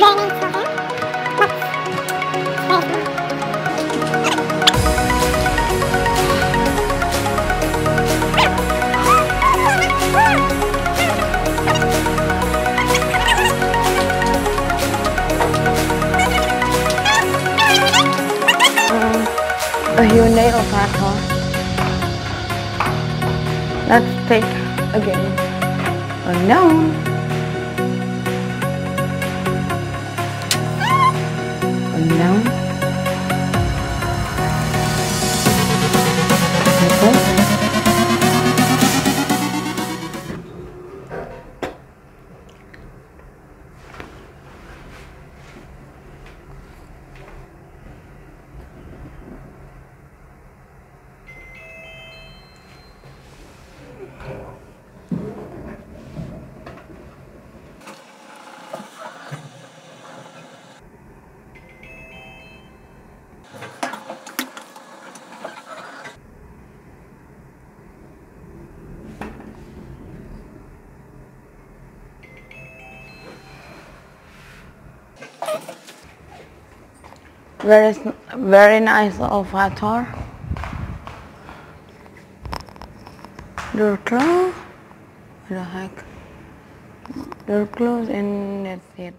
grenade for. Let's... Where's? A Let's take a game. Oh, Unknown. Unknown. Okay. Very, very nice olfactor. Door closed. What the heck? Door closed and that's it.